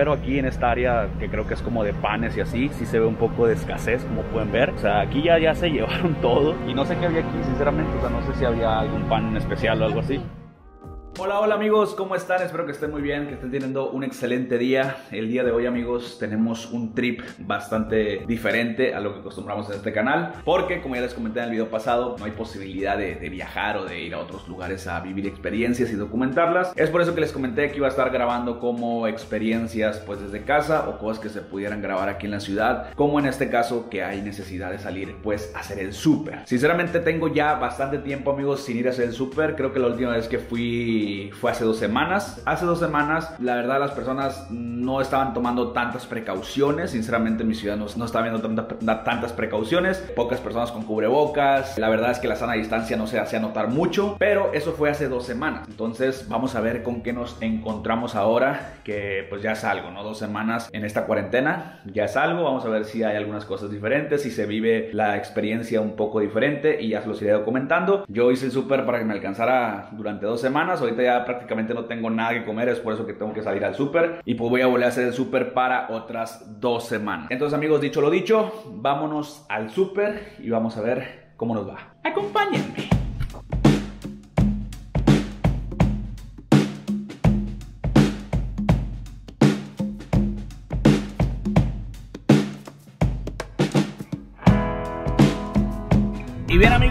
Pero aquí en esta área, que creo que es como de panes y así, sí se ve un poco de escasez, como pueden ver. O sea, aquí ya, ya se llevaron todo. Y no sé qué había aquí, sinceramente. O sea, no sé si había algún pan especial o algo así. Hola, hola amigos, ¿cómo están? Espero que estén muy bien, que estén teniendo un excelente día. El día de hoy amigos tenemos un trip bastante diferente a lo que acostumbramos en este canal, porque como ya les comenté en el video pasado, no hay posibilidad de, viajar o de ir a otros lugares a vivir experiencias y documentarlas. Es por eso que les comenté que iba a estar grabando como experiencias pues desde casa o cosas que se pudieran grabar aquí en la ciudad, como en este caso que hay necesidad de salir pues a hacer el súper. Sinceramente tengo ya bastante tiempo amigos sin ir a hacer el súper, creo que la última vez que fui fue hace dos semanas. Hace dos semanas, la verdad, las personas no estaban tomando tantas precauciones. Sinceramente, en mi ciudad no, no estaba viendo tantas precauciones. Pocas personas con cubrebocas. La verdad es que la sana distancia no se hacía notar mucho, pero eso fue hace dos semanas. Entonces, vamos a ver con qué nos encontramos ahora, que pues ya es algo, ¿no? Dos semanas en esta cuarentena, ya es algo. Vamos a ver si hay algunas cosas diferentes, si se vive la experiencia un poco diferente y ya se los iré documentando. Yo hice el súper para que me alcanzara durante dos semanas. Ahorita ya prácticamente no tengo nada que comer, es por eso que tengo que salir al súper y pues voy a volver a hacer el súper para otras dos semanas. Entonces amigos, dicho lo dicho, vámonos al súper y vamos a ver cómo nos va. Acompáñenme.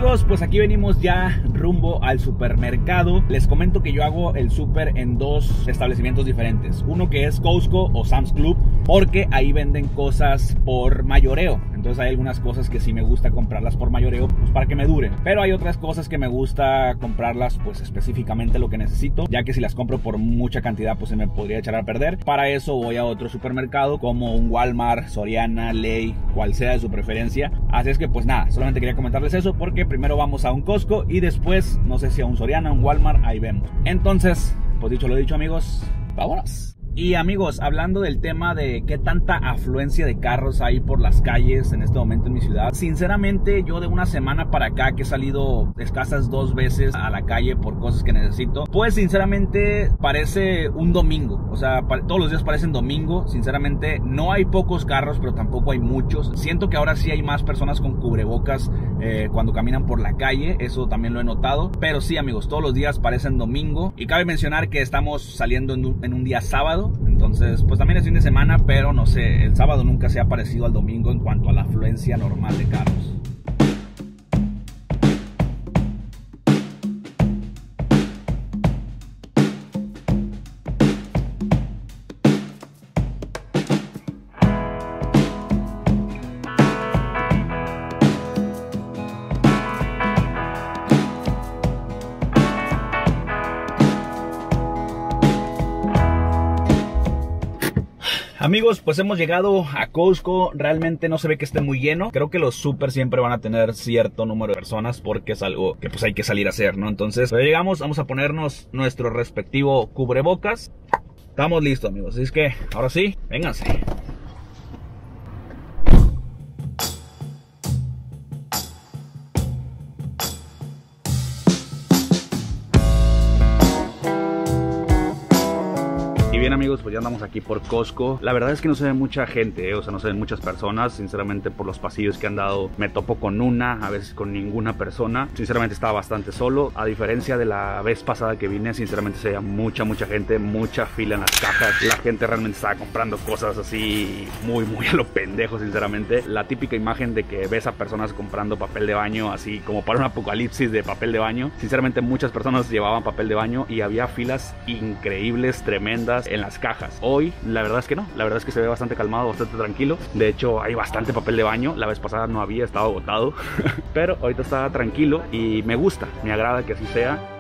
Pues aquí venimos ya rumbo al supermercado. Les comento que yo hago el súper en dos establecimientos diferentes. Uno que es Costco o Sam's Club, porque ahí venden cosas por mayoreo. Entonces hay algunas cosas que sí me gusta comprarlas por mayoreo, pues para que me duren. Pero hay otras cosas que me gusta comprarlas pues específicamente lo que necesito, ya que si las compro por mucha cantidad pues se me podría echar a perder. Para eso voy a otro supermercado como un Walmart, Soriana, Ley, cual sea de su preferencia. Así es que pues nada, solamente quería comentarles eso porque primero vamos a un Costco y después, no sé si a un Soriana, un Walmart, ahí vemos. Entonces, pues dicho lo dicho amigos, vámonos. Y amigos, hablando del tema de qué tanta afluencia de carros hay por las calles en este momento en mi ciudad, sinceramente yo de una semana para acá que he salido escasas dos veces a la calle por cosas que necesito, pues sinceramente parece un domingo, o sea, todos los días parecen domingo, sinceramente no hay pocos carros, pero tampoco hay muchos. Siento que ahora sí hay más personas con cubrebocas eh, cuando caminan por la calle, eso también lo he notado, pero sí amigos, todos los días parecen domingo. Y cabe mencionar que estamos saliendo en un, en un día sábado, entonces, pues también es fin de semana, pero no sé, el sábado nunca se ha parecido al domingo en cuanto a la afluencia normal de carros. Amigos, pues hemos llegado a Costco. Realmente no se ve que esté muy lleno. Creo que los super siempre van a tener cierto número de personas porque es algo que pues hay que salir a hacer, ¿no? Entonces, pues llegamos, vamos a ponernos nuestro respectivo cubrebocas. Estamos listos, amigos. Así es que, ahora sí, vénganse. Amigos, pues ya andamos aquí por Costco. La verdad es que no se ve mucha gente, ¿eh? o sea, no se ven muchas personas. Sinceramente, por los pasillos que han dado, me topo con una, a veces con ninguna persona. Sinceramente, estaba bastante solo. A diferencia de la vez pasada que vine, sinceramente, se veía mucha, mucha gente, mucha fila en las cajas. La gente realmente estaba comprando cosas así muy, muy a lo pendejo, sinceramente. La típica imagen de que ves a personas comprando papel de baño, así como para un apocalipsis de papel de baño. Sinceramente, muchas personas llevaban papel de baño y había filas increíbles, tremendas en las cajas. Hoy la verdad es que no, la verdad es que se ve bastante calmado, bastante tranquilo. De hecho hay bastante papel de baño, la vez pasada no había, estado agotado, pero ahorita está tranquilo y me gusta, me agrada que así sea.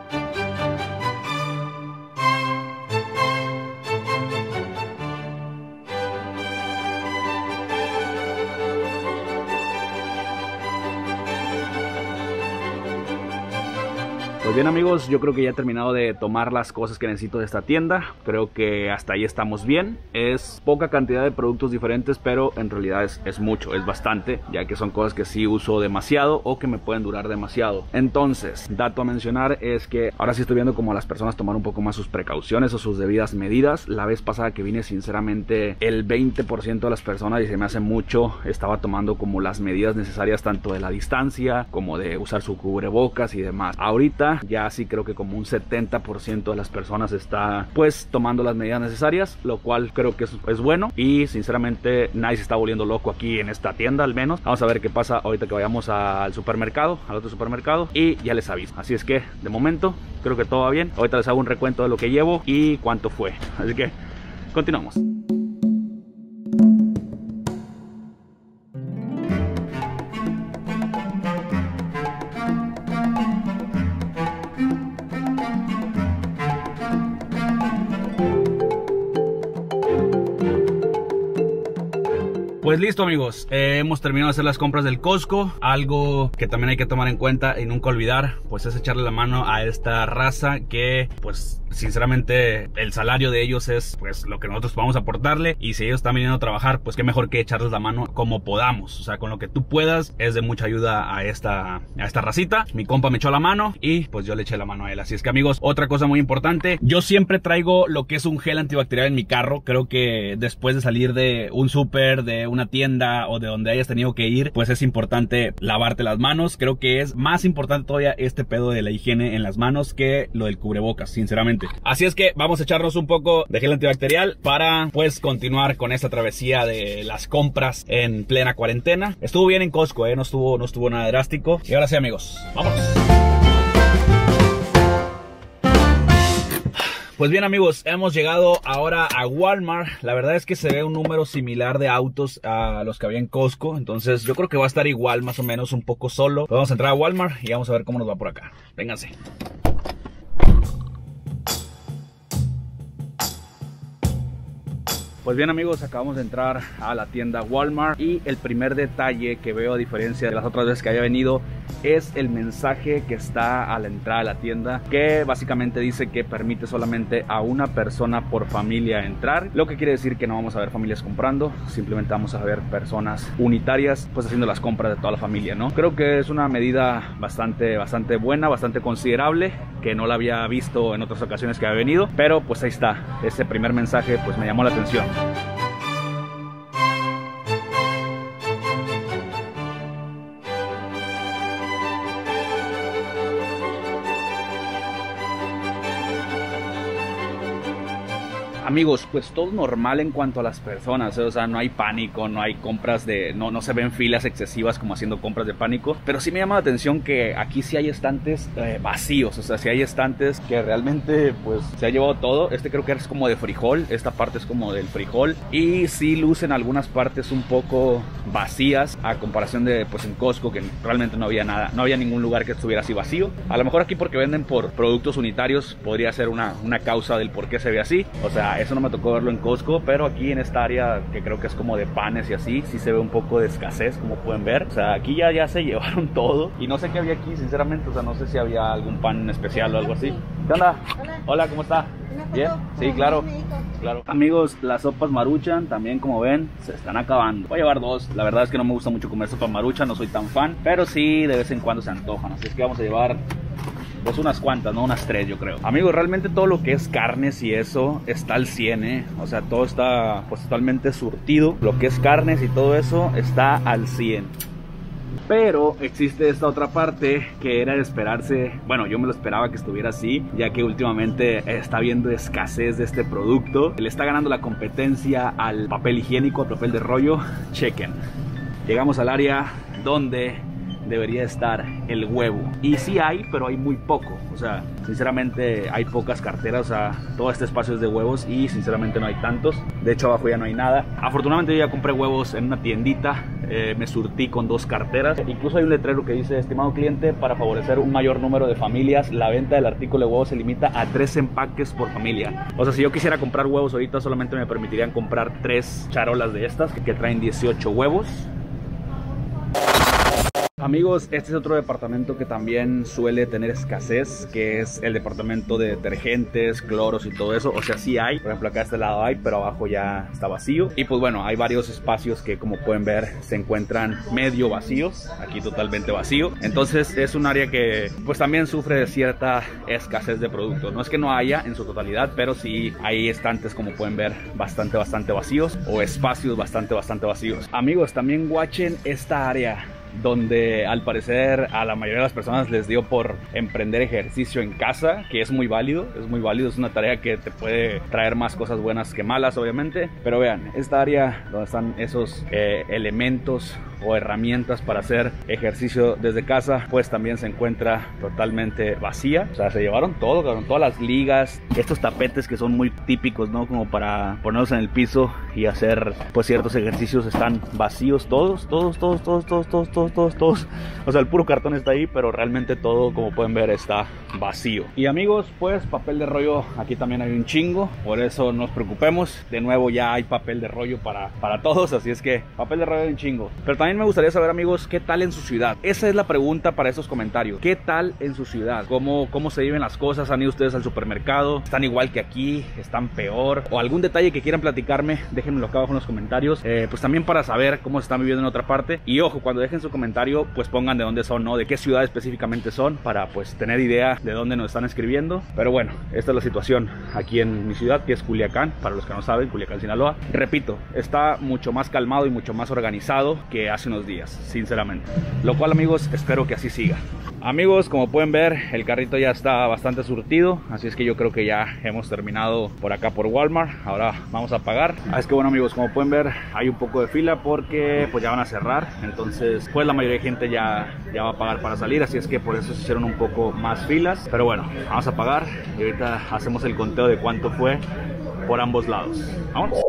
Bien amigos, yo creo que ya he terminado de tomar las cosas que necesito de esta tienda. Creo que hasta ahí estamos bien. Es poca cantidad de productos diferentes, pero en realidad es, es, mucho, es bastante, ya que son cosas que sí uso demasiado o que me pueden durar demasiado. Entonces, dato a mencionar es que ahora sí estoy viendo como las personas tomar un poco más sus precauciones o sus debidas medidas. La vez pasada que vine, sinceramente, el 20% de las personas, y se me hace mucho, estaba tomando como las medidas necesarias tanto de la distancia como de usar su cubrebocas y demás. Ahorita ya sí creo que como un 70% de las personas está pues tomando las medidas necesarias, lo cual creo que es, bueno y sinceramente nadie se está volviendo loco aquí en esta tienda al menos. Vamos a ver qué pasa ahorita que vayamos al supermercado, al otro supermercado y ya les aviso. Así es que de momento creo que todo va bien. Ahorita les hago un recuento de lo que llevo y cuánto fue. Así que continuamos. Pues listo amigos, eh, hemos terminado de hacer las compras del Costco. Algo que también hay que tomar en cuenta y nunca olvidar Pues es echarle la mano a esta raza que pues sinceramente el salario de ellos es pues lo que nosotros podamos aportarle. Y si ellos están viniendo a trabajar pues qué mejor que echarles la mano como podamos. O sea con lo que tú puedas es de mucha ayuda a esta a esta racita. Mi compa me echó la mano y pues yo le eché la mano a él. Así es que amigos otra cosa muy importante. Yo siempre traigo lo que es un gel antibacterial en mi carro. Creo que después de salir de un súper de tienda o de donde hayas tenido que ir pues es importante lavarte las manos creo que es más importante todavía este pedo de la higiene en las manos que lo del cubrebocas sinceramente Así es que vamos a echarnos un poco de gel antibacterial para pues continuar con esta travesía de las compras en plena cuarentena. Estuvo bien en Costco, ¿eh? no, estuvo, no estuvo nada drástico. Y ahora sí amigos, vámonos. Pues bien amigos, hemos llegado ahora a Walmart. La verdad es que se ve un número similar de autos a los que había en Costco. Entonces yo creo que va a estar igual, más o menos, un poco solo. Vamos a entrar a Walmart y vamos a ver cómo nos va por acá. Vénganse. Pues bien amigos, acabamos de entrar a la tienda Walmart y el primer detalle que veo a diferencia de las otras veces que haya venido es el mensaje que está a la entrada de la tienda que básicamente dice que permite solamente a una persona por familia entrar. Lo que quiere decir que no vamos a ver familias comprando simplemente vamos a ver personas unitarias pues haciendo las compras de toda la familia no creo que es una medida bastante bastante buena bastante considerable que no la había visto en otras ocasiones que había venido pero pues ahí está. Ese primer mensaje pues me llamó la atención Amigos, pues todo normal en cuanto a las personas, ¿eh? o sea, no hay pánico, no hay compras de, no, no se ven filas excesivas como haciendo compras de pánico, pero sí me llama la atención que aquí sí hay estantes eh, vacíos, o sea, sí hay estantes que realmente pues se ha llevado todo, este creo que es como de frijol, esta parte es como del frijol y sí lucen algunas partes un poco vacías a comparación de pues en Costco que realmente no había nada, no había ningún lugar que estuviera así vacío, a lo mejor aquí porque venden por productos unitarios podría ser una, una causa del por qué se ve así, o sea, eso no me tocó verlo en Costco, pero aquí en esta área que creo que es como de panes y así, sí se ve un poco de escasez, como pueden ver. O sea, aquí ya, ya se llevaron todo y no sé qué había aquí, sinceramente, o sea, no sé si había algún pan especial o algo así. ¿Qué onda? Hola, Hola ¿cómo está? Bien, sí, claro. Claro. Amigos, las sopas maruchan también como ven se están acabando. Voy a llevar dos. La verdad es que no me gusta mucho comer sopa maruchan, no soy tan fan, pero sí de vez en cuando se antojan. Así es que vamos a llevar pues unas cuantas, no unas tres yo creo. Amigos, realmente todo lo que es carnes y eso está al 100, ¿eh? O sea, todo está pues totalmente surtido. Lo que es carnes y todo eso está al 100. Pero existe esta otra parte que era de esperarse, bueno, yo me lo esperaba que estuviera así, ya que últimamente está habiendo escasez de este producto. Le está ganando la competencia al papel higiénico, al papel de rollo. Chequen. Llegamos al área donde debería estar el huevo. Y sí hay, pero hay muy poco. O sea, sinceramente hay pocas carteras. O sea, todo este espacio es de huevos y sinceramente no hay tantos. De hecho, abajo ya no hay nada. Afortunadamente yo ya compré huevos en una tiendita. Eh, me surtí con dos carteras. Incluso hay un letrero que dice, estimado cliente, para favorecer un mayor número de familias, la venta del artículo de huevos se limita a tres empaques por familia. O sea, si yo quisiera comprar huevos ahorita, solamente me permitirían comprar tres charolas de estas que traen 18 huevos Amigos, este es otro departamento que también suele tener escasez, que es el departamento de detergentes, cloros y todo eso. O sea, sí hay, por ejemplo acá a este lado hay, pero abajo ya está vacío. Y pues bueno, hay varios espacios que como pueden ver se encuentran medio vacíos, aquí totalmente vacío. Entonces es un área que pues también sufre de cierta escasez de productos. No es que no haya en su totalidad, pero sí hay estantes como pueden ver bastante, bastante vacíos o espacios bastante, bastante vacíos. Amigos, también watchen esta área donde al parecer a la mayoría de las personas les dio por emprender ejercicio en casa, que es muy válido, es muy válido, es una tarea que te puede traer más cosas buenas que malas, obviamente. Pero vean, esta área donde están esos eh, elementos o herramientas para hacer ejercicio desde casa, pues también se encuentra totalmente vacía. O sea, se llevaron todo, todas las ligas, estos tapetes que son muy típicos, ¿no? Como para ponerlos en el piso y hacer pues ciertos ejercicios están vacíos todos, todos, todos, todos, todos, todos, todos, todos, todos. O sea, el puro cartón está ahí, pero realmente todo, como pueden ver, está vacío. Y amigos, pues papel de rollo, aquí también hay un chingo, por eso no nos preocupemos. De nuevo ya hay papel de rollo para, para todos, así es que papel de rollo hay un chingo. Pero también me gustaría saber, amigos, qué tal en su ciudad. Esa es la pregunta para esos comentarios. ¿Qué tal en su ciudad? ¿Cómo, cómo se viven las cosas? ¿Han ido ustedes al supermercado? ¿Están igual que aquí? ¿Están peor? ¿O algún detalle que quieran platicarme? Déjenmelo acá abajo en los comentarios. Eh, pues también para saber cómo se están viviendo en otra parte. Y ojo, cuando dejen su comentario, pues pongan de dónde son, ¿no? De qué ciudad específicamente son para pues tener idea de dónde nos están escribiendo. Pero bueno, esta es la situación aquí en mi ciudad, que es Culiacán, para los que no saben, Culiacán, Sinaloa. Repito, está mucho más calmado y mucho más organizado que hace unos días, sinceramente. Lo cual, amigos, espero que así siga. Amigos, como pueden ver, el carrito ya está bastante surtido, así es que yo creo que ya hemos terminado por acá por Walmart. Ahora vamos a pagar. Ah, es que bueno, amigos, como pueden ver, hay un poco de fila porque pues ya van a cerrar. Entonces, pues la mayoría de gente ya, ya va a pagar para salir, así es que por eso se hicieron un poco más filas. Pero bueno, vamos a pagar y ahorita hacemos el conteo de cuánto fue por ambos lados. Vamos.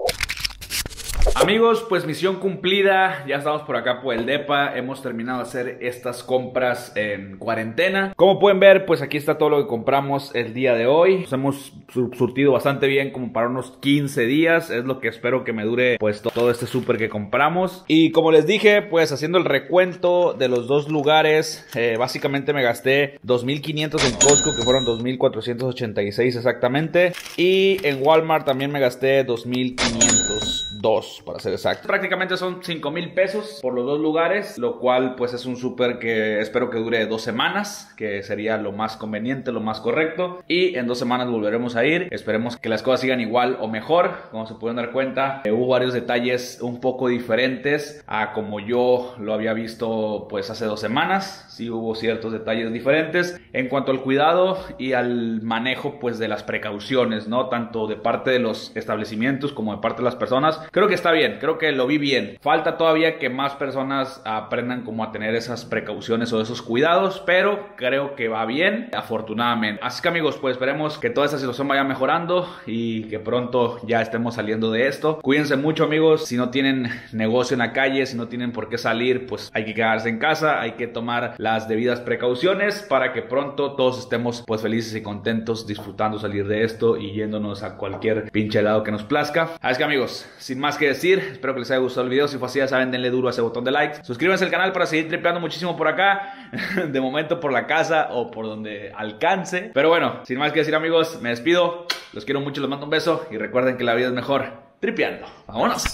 Amigos, pues misión cumplida, ya estamos por acá por el DEPA, hemos terminado de hacer estas compras en cuarentena. Como pueden ver, pues aquí está todo lo que compramos el día de hoy. Nos hemos surtido bastante bien como para unos 15 días, es lo que espero que me dure pues todo este súper que compramos. Y como les dije, pues haciendo el recuento de los dos lugares, eh, básicamente me gasté 2.500 en Costco, que fueron 2.486 exactamente. Y en Walmart también me gasté 2.502 para ser exacto. Prácticamente son 5 mil pesos por los dos lugares, lo cual pues es un súper que espero que dure dos semanas, que sería lo más conveniente, lo más correcto. Y en dos semanas volveremos a ir. Esperemos que las cosas sigan igual o mejor. Como se pueden dar cuenta, eh, hubo varios detalles un poco diferentes a como yo lo había visto pues hace dos semanas. Sí hubo ciertos detalles diferentes en cuanto al cuidado y al manejo pues de las precauciones, ¿no? Tanto de parte de los establecimientos como de parte de las personas. Creo que está bien creo que lo vi bien. Falta todavía que más personas aprendan como a tener esas precauciones o esos cuidados, pero creo que va bien, afortunadamente. Así que amigos, pues esperemos que toda esta situación vaya mejorando y que pronto ya estemos saliendo de esto. Cuídense mucho amigos, si no tienen negocio en la calle, si no tienen por qué salir, pues hay que quedarse en casa, hay que tomar las debidas precauciones para que pronto todos estemos pues felices y contentos disfrutando salir de esto y yéndonos a cualquier pinche lado que nos plazca. Así que amigos, sin más que Espero que les haya gustado el video. Si fue así, ya saben, denle duro a ese botón de like. Suscríbanse al canal para seguir tripeando muchísimo por acá. De momento por la casa o por donde alcance. Pero bueno, sin más que decir, amigos, me despido. Los quiero mucho, les mando un beso. Y recuerden que la vida es mejor tripeando. ¡Vámonos!